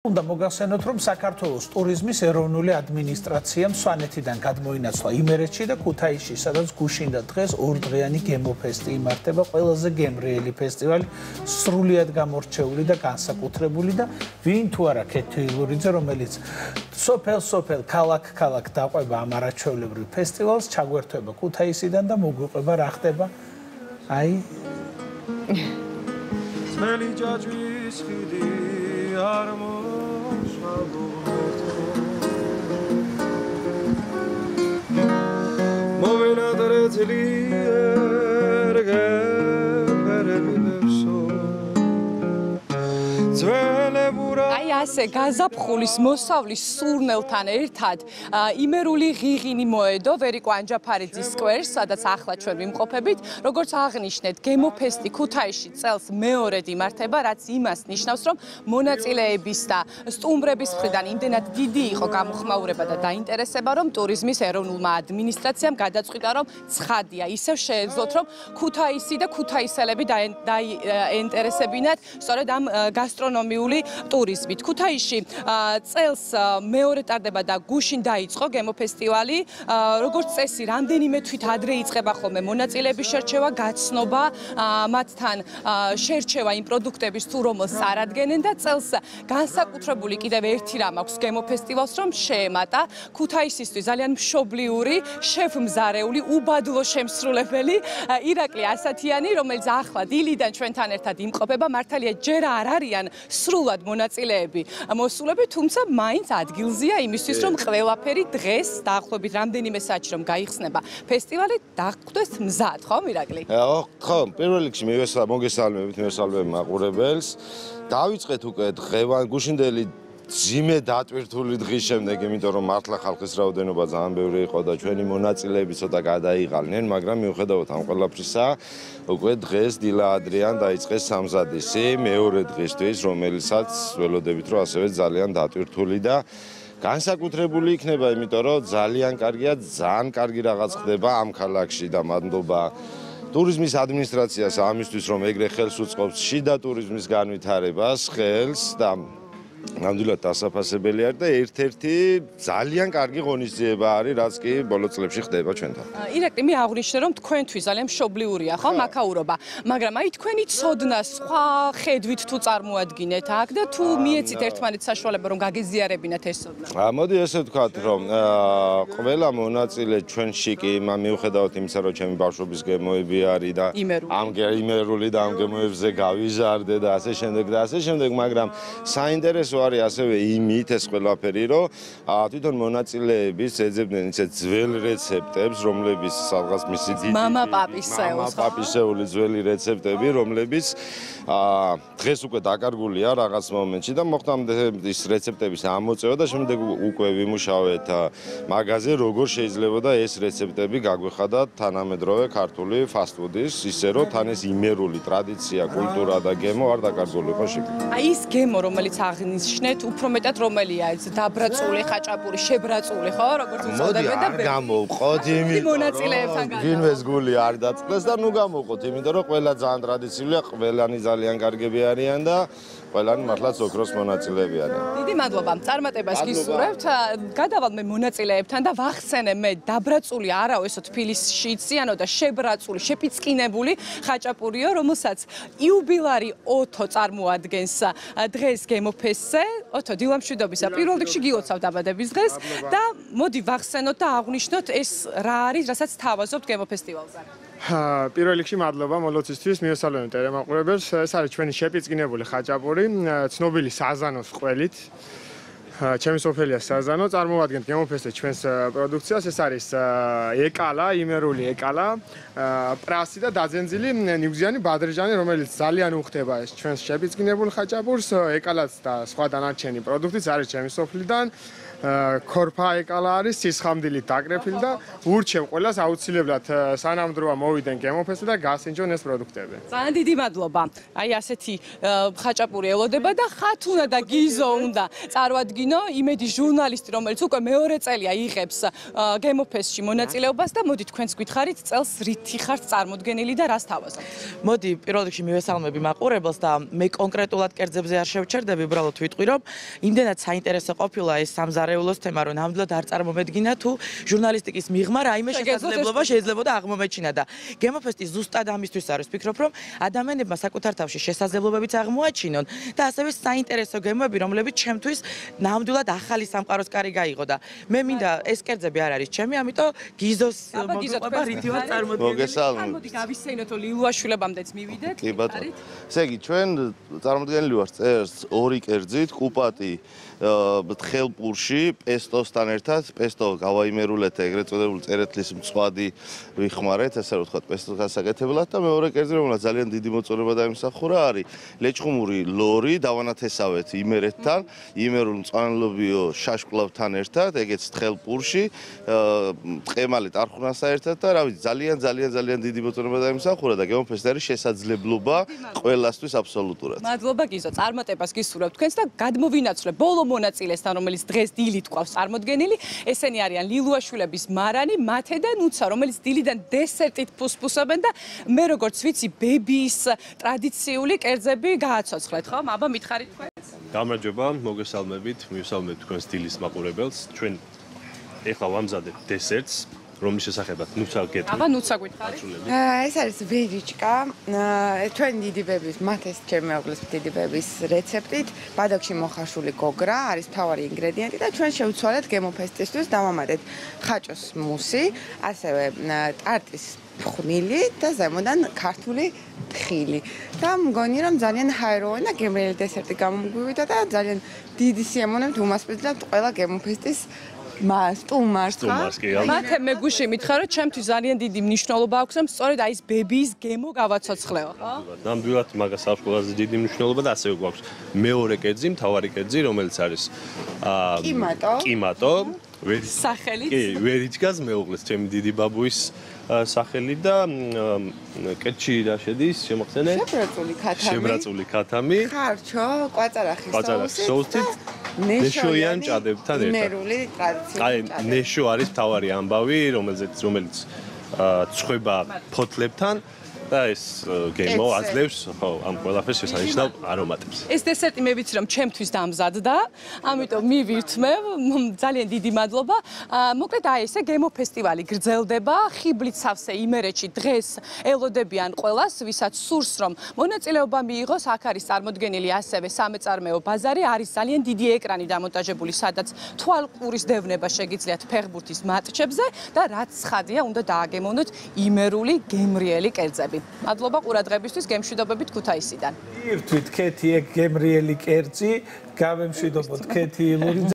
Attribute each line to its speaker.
Speaker 1: უნდა მოგახსენოთ, რომ საქართველოს ტურიზმის ეროვნული ადმინისტრაციამ სვანეთიდან გადმოინაცვლა იმერეთში და ქუთაისში, სადაც გუშინდა დღეს ორდღიანი გემოფესტი იმართება, ყველაზე გემრიელი ფესტივალი, სრულიად გამორჩეული და განსაკუთრებული და ვინ თუ არა ქეთილურიძე, რომელიც სოფელ-სოფელ, ქალაქ-ქალაქ დაყვება ამ არაჩვეულებრივ ფესტივალს, ჩაგვერთვება ქუთაისიდან და მოგვიყვება რა ხდება? აი ძმელი ჯაჭვის ხიდი არ მოშალო
Speaker 2: city. ასე გაზაფხულის მოსავლის სურნელთან ერთად იმერული ღიღინი მოედო ვერიკო ანჯაფარიძის სკვერს, სადაც ახლა ჩვენ ვიმყოფებით, როგორც აღნიშნეთ, გემოფესტი ქუთაისში წელს მეორედ იმართება, რაც იმას ნიშნავს, რომ მონაწილეების და სტუმრების მხრიდან იმდენად დიდი იყო გამოხმაურება და დაინტერესება, რომ ტურიზმის ეროვნულმა ადმინისტრაციამ გადაწყვიტა, რომ ცხადია, ისევ შეეძლოთ, რომ ქუთაისი და ქუთაისელები დაინტერესებინათ სწორედ ამ გასტრონომიული ტურიზმით. ქუთაისში წელს მეორე ტარდება და გუშინ დაიწყო გემოფესტივალი. როგორც წესი, რამდენიმე თვით ადრე იწყება ხოლმე მონაწილეების შერჩევა, გაცნობა, მათთან შერჩევა იმ პროდუქტების თუ რომელს არადგენენ და წელს განსაკუთრებული კიდევ ერთი რამ აქვს გემოფესტივალს, რომ შეემატა ქუთაისისთვის ძალიან მშობლიური, შეფმზარეული, უბადლო შემსრულებელი ირაკლი ასათიანი, რომელიც ახლა დილიდან ჩვენთან ერთად იმყოფება, მართალია ჯერ არ არიან სრულად მონაწილეები მოსულები, თუმცა მაინც ადგილზია იმისთვის, რომ ყველაფერი დღეს დაახლოებით რამდენიმე საათში რომ გაიხსნება ფესტივალი დაგხვდეს მზად, ხო, მირაკლი?
Speaker 3: ხო, პირველ რიგში მოგესალმებით, მოგესალმებ მაყურებელს. დავიწყეთ უკვე დღევან გუშინდელი ძიმე დატვირთული დღის შემდეგ, იმიტომ რომ მართლა ხალხის რაოდენობა ძალიან ბევრი იყო და ჩვენი მონაწილეები ცოტა გადაიღალნენ, მაგრამ მიუხედავად ამ ყველაფრისა, უკვე დღეს დილა ადრიან დაიწყეს სამზადისი მეორე დღისთვის, რომელიცაც ველოდებით რომ ასევე ძალიან დატვირთული და განსაკუთრებული იქნება, იმიტომ რომ ძალიან კარგია, ძალიან კარგი რაღაც ხდება ამ ქალაქში და მადლობა ტურიზმის ადმინისტრაციას ამისთვის რომ ეგრე ხელს უწყობს შიდა ტურიზმის განვითარებას, ხელს და ნამდვილად დასაფასებელი არის და ერთ-ერთი ძალიან კარგი ღონისძიება არის, რაც კი ბოლო წლებში ხდება ჩვენთან.
Speaker 2: ირაკლი, მე აღვნიშნე, რომ თქვენთვის ძალიან მშობლიურია, ხო, მაკაურობა, მაგრამ აი თქვენი ცოდნა სხვა ხედვით თუ წარმოადგენთ აქ და თუ მიეცით ერთმანეთს საშუალება რომ გაგეზიარებინათ ეს ცოდნა.
Speaker 3: აა, მოდი ესე ვთქვათ, რომ აა ყველა მონაწილე ჩვენში კი მიუხედავად იმისა, რომ ჩემი ბავშვობის გემოები არის და ამ იმერული და ამ გემოებზე გავიზარდე და ასე შემდეგ და ასე შემდეგ, მაგრამ საინტერესო საინტერესო არის ასევე იმით ეს ყველაფერი, რომ თვითონ მონაწილეების ეძებდნენ ისე ძველ რეცეპტებს, რომლების სადღაც მისი დიდი
Speaker 2: მამა პაპისეულს,
Speaker 3: მამა პაპისეული ძველი რეცეპტები, რომლების აა დღეს უკვე დაკარგულია რაღაც მომენტში და მოხდამდე ის რეცეპტების ამოწევა და შემდეგ უკვე ვიმუშავეთ მაღაზიაზე, როგორ შეიძლებოდა ეს რეცეპტები გაგვეხადა თანამედროვე ქართული ფასტფუდის, ისე რომ თან ეს იმერული ტრადიცია, კულტურა და გემო არ დაკარგულიყო შიგნით.
Speaker 2: აი ეს გემო, რომელიც აღნიშნე აღნიშნეთ, უფრო მეტად რომელია ეს დაბრაწული, ხაჭაპური, შებრაწული, ხო, როგორც უწოდებენ
Speaker 3: და მოდი, გამოვყოთ იმით.
Speaker 2: მონაწილეებთან გადა.
Speaker 3: ვინმეს გული არ დაწყდეს და ნუ გამოვყოთ, იმიტომ რომ ყველა ძალიან ტრადიციულია, ყველანი ძალიან კარგები არიან და ყველანი მართლაც ოქროს მონაწილეები არიან.
Speaker 2: დიდი მადლობა. წარმატებას გისურვებთ. გადავალ მე მონაწილეებთან და ვახსენე მე დაბრაწული არაო ესო თბილისში იციანო და შებრაწული, შეპიცკინებული ხაჭაპურიო, რომელსაც იუბილარი ოთო წარმოადგენს დღეს გემოფესზე. ოთო დილამშვიდობისა. პირველ რიგში გილოცავ დაბადების დღეს და მოდი ვახსენოთ და აღვნიშნოთ ეს რა არის, რასაც თავაზობთ გემოფესტივალზე.
Speaker 4: პირველ რიგში მადლობა მოლოცისთვის მიესალმებით ტერემაყურებელს. ეს არის ჩვენი შეპიცკინებული ხაჭაპური ცნობილი საზანოს ყველით ჩემი სოფელია საზანო წარმოადგენთ გემოფესტე ჩვენს პროდუქციას. ეს არის ეკალა იმერული ეკალა პრასი და დაძენძილი ნიგვზიანი ბადრიჟანი რომელიც ძალიან უხდება ეს ჩვენს შეპიცკინებულ ხაჭაპურს ეკალაც და სხვა დანარჩენი პროდუქტიც არის ჩემი სოფლიდან. ქორფა ეკალა არის სისხამდილით დაკრეფილი და ურჩევ ყველას აუცილებლად სანამდროა მოვიდენ გემოფესტი და გასინჯონ ეს პროდუქტები.
Speaker 2: ძალიან დიდი მადლობა. აი ასეთი ხაჭაპური ელოდება და ხათუნა და გიზო უნდა. წარმოადგინო ნინო, იმედი ჟურნალისტი, რომელიც უკვე მეორე წელია იღებს გემოფესში მონაწილეობას და მოდი თქვენს გითხარით, წელს რითი ხართ წარმოდგენილი და რას თავაზობთ?
Speaker 5: მოდი, პირველ რიგში მივესალმები მაყურებელს და მე კონკრეტულად კერძებზე არ შევჩერდები, უბრალოდ ვიტყვი, რომ იმდენად საინტერესო ყოფილა ეს სამზარეულოს თემა, რომ ნამდვილად არ წარმომედგინა თუ ჟურნალისტიკის მიღმა რაიმე შესაძლებლობა შეიძლება და აღმომეჩინა და გემოფესტი ზუსტად ამისთვის არის, ვფიქრობ, რომ ადამიანებმა საკუთარ თავში შესაძლებლობებიც აღმოაჩინონ და ასევე საინტერესო გემოები, რომლებიც ჩემთვის ნამდვილად ახალი სამყაროს კარი გაიღო და მე მინდა ეს კერძები არ არის ჩემი, ამიტომ გიზოს მოგყვება რითივარ წარმოდგენილი.
Speaker 3: მოგესალმებით.
Speaker 2: მოდი გავისეინოთ ლილუაშულებამდეც მივიდეთ.
Speaker 3: კი ბატონო. ესე იგი, ჩვენ წარმოდგენილი ვართ წერს ორი კერძით, კუპატი თხელპურში, პესტოსთან ერთად, პესტო გავაიმერულეთ ეგრეთ წოდებული წერეთლის მწვადი ვიხმარეთ, ასე რომ ვთქვათ, პესტოს გასაკეთებლად და მეორე კერძი, რომელსაც ძალიან დიდი მოწონება დაიმსახურა, არის ლეჩხუმური ლორი, დავანათესავეთ იმერეთთან, იმერულ მწვანლობიო შაშკლავთან ერთად, ეგეც თხელპურში, ტყემალი ტარხუნასთან ერთად და რა ვიცი, ძალიან ძალიან ძალიან დიდი მოწონება დაიმსახურა და გემოფესტი არის შესაძლებლობა ყველასთვის აბსოლუტურად.
Speaker 2: მადლობა გიზო, წარმატებას გისურვებ თქვენს და გადმოვინაცვლე ბოლო მონაწილესთან, რომელიც დღეს დილით ყავს წარმოდგენილი, ესენი არიან ლილუაშვილების მარანი, მათე და ნუცა, რომელიც დილიდან დესერტით ფუსფუსობენ და მე როგორც ვიცი, ბებიის ტრადიციული კერძები გააცოცხლეთ, ხო? აბა მითხარით თქვენ?
Speaker 6: გამარჯობა, მოგესალმებით, მივესალმებით თქვენს დილის მაყურებელს. ჩვენ ეხლა ვამზადებ დესერტს, რომლის შესახებაც ნუცა გეტყვი.
Speaker 2: აბა ნუცა გითხარით?
Speaker 7: ეს არის ვერიჩკა. ჩვენ დიდიბების მათეს ჩემი მეუღლის დიდიბების რეცეპტით, ბადაკში მოხარშული გოგრა არის მთავარი ინგრედიენტი და ჩვენ შევცვალეთ გემოფესტისთვის დავამატეთ ხაჭოს მუსი, ასევე ტარტის ხვნილი და ზემოდან ქართული თხილი. და მგონი რომ ძალიან ჰაეროვანი და გემრიელი დესერტი გამომგვივიდა და ძალიან დიდი სიამოვნებით უმასპინძლებ ყველა გემოფესტის მას სტუმარს ხა?
Speaker 6: სტუმარს კი, ალბათ.
Speaker 2: მათე მე გუშინ მითხარო, ჩემთვის ძალიან დიდი მნიშვნელობა აქვს და სწორედ აი ეს ბებიის გემო გავაცოცხლეო, ხო?
Speaker 6: ნამდვილად მაგას აქვს ყველაზე დიდი მნიშვნელობა და ასევე გვაქვს მეორე კერძი, მთავარი კერძი, რომელიც არის აა
Speaker 7: კიმატო.
Speaker 6: კიმატო.
Speaker 2: სახელით?
Speaker 6: კი, ვერიჩკას მეუღლეს, ჩემი დიდი ბაბუის სახელი და კეთში რა შედის, შემახსენე?
Speaker 7: შებრაწული ქათამი.
Speaker 6: შებრაწული ქათამი.
Speaker 7: ხარჩო, კვაწარახის
Speaker 6: სოუსით.
Speaker 7: კვაწარახის
Speaker 6: სოუსით. ნეშოიან ჭადებთან ერთად.
Speaker 7: იმერული ტრადიციული ჭადები.
Speaker 6: აი, ნეშო არის თავარი ამბავი, რომელზეც რომელიც ცხვება ფოთლებთან და ეს გემო აძლევს ხო ამ ყველაფერს შესანიშნავ არომატებს.
Speaker 2: ეს დესერტი მე ვიცი რომ ჩემთვის დამზადდა, ამიტომ მივირთმევ, ძალიან დიდი მადლობა. მოკლედ აი ესე გემო ფესტივალი გრძელდება, ხიბლით სავსე იმერეთში დღეს ელოდებიან ყველას, ვისაც სურს რომ მონაწილეობა მიიღოს, აქ არის წარმოდგენილი ასევე სამეწარმეო ბაზარი, არის ძალიან დიდი ეკრანი დამონტაჟებული, სადაც თვალყურის დევნება შეგიძლიათ ფეხბურთის მატჩებზე და რაც ცხადია, უნდა დააგემოვნოთ იმერული გემრიელი კერძები. მადლობა ყურადღებისთვის, გემშვიდობებით ქუთაისიდან.
Speaker 1: ირთვით ქეთი ეგ გემრიელი კერძი, გავემშვიდობოთ ქეთი ილური